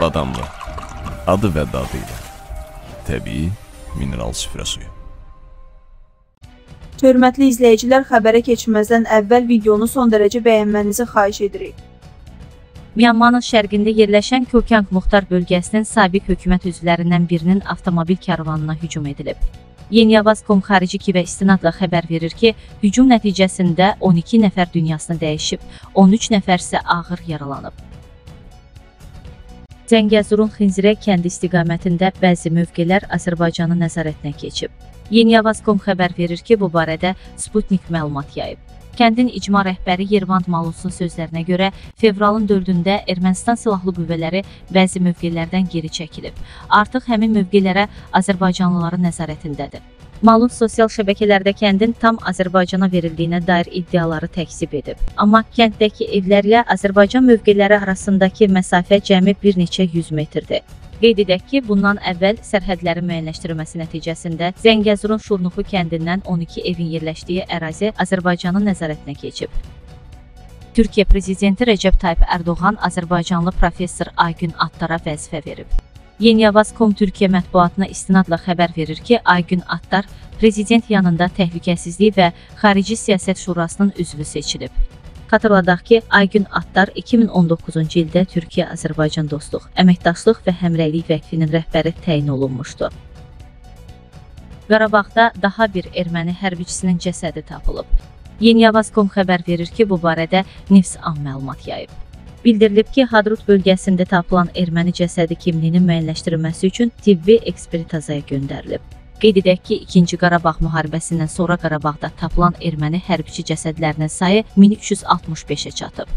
Badamlı. Adı və dadı ilə. Təbii mineral süfrə suyu. Hörmətli izləyicilər, xəbərə keçməzdən əvvəl videonu son dərəcə bəyənmənizi xahiş edirik. Myanmanın şərqində yerləşən Kökyang Muxtar bölgəsinin sabiq hökumət üzvlərindən birinin avtomobil karvanına hücum edilib. Yeniyavaz.com xarici kivə istinadla xəbər verir ki, hücum nəticəsində 12 nəfər dünyasını dəyişib, 13 nəfər isə ağır yaralanıb. Zəngəzurun Xinzirə kəndi istiqamətində bəzi mövqelər Azərbaycanın nəzarətinə keçib. Yeniyavaz.com xəbər verir ki, bu barədə Sputnik məlumat yayıb. Kəndin icma rəhbəri Yervand Malusun sözlərinə görə, fevralın 4-də Ermənistan silahlı qüvvələri bəzi mövqelərdən geri çəkilib. Artıq həmin mövqelərə Azərbaycanlıların nəzarətindədir. Malun sosial şəbəkələrdə kəndin tam Azərbaycana verildiyinə dair iddiaları təkzib edib. Amma kənddəki evlərlə Azərbaycan mövqeləri arasındakı məsafə cəmi bir neçə 100 metrdir. Qeyd edək ki, bundan əvvəl sərhədlərin müəyyənləşdirilməsi nəticəsində Zəngəzurun Şurnuxu kəndindən 12 evin yerləşdiyi ərazi Azərbaycanın nəzarətinə keçib. Türkiyə prezidenti Rəcəb Tayyip Ərdoğan Azərbaycanlı professor Aygün Attara vəzifə verib. Yeniyavaz.com Türkiyə mətbuatına istinadla xəbər verir ki, Aygün Attar prezident yanında Təhlükəsizlik və Xarici Siyasət Şurasının üzvü seçilib. Xatırladaq ki, Aygün Attar 2019-cu ildə Türkiyə-Azərbaycan dostluq, əməkdaşlıq və həmrəylik vəqfinin rəhbəri təyin olunmuşdu. Qarabağda daha bir erməni hərbiçisinin cəsədi tapılıb. Yeniyavaz.com xəbər verir ki, bu barədə Nifs Am məlumat yayıb. Bildirilib ki, Hadrut bölgəsində tapılan erməni cəsədi kimliyinin müəyyənləşdirilməsi üçün tibbi ekspertizaya göndərilib. Qeyd edək ki, 2-ci Qarabağ müharibəsindən sonra Qarabağda tapılan erməni hərbiçi cəsədlərinin sayı 1365-ə çatıb.